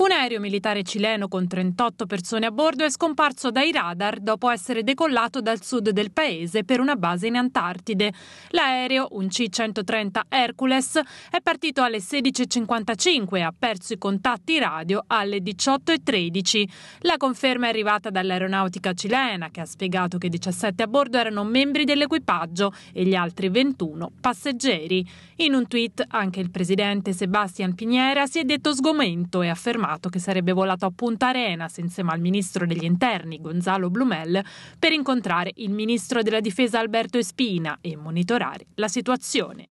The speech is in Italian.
Un aereo militare cileno con 38 persone a bordo è scomparso dai radar dopo essere decollato dal sud del paese per una base in Antartide. L'aereo, un C-130 Hercules, è partito alle 16.55 e ha perso i contatti radio alle 18.13. La conferma è arrivata dall'aeronautica cilena che ha spiegato che 17 a bordo erano membri dell'equipaggio e gli altri 21 passeggeri. In un tweet anche il presidente Sebastian Piniera si è detto sgomento e ha affermato affermato che sarebbe volato a Punta Arenas insieme al ministro degli interni Gonzalo Blumel per incontrare il ministro della difesa Alberto Espina e monitorare la situazione.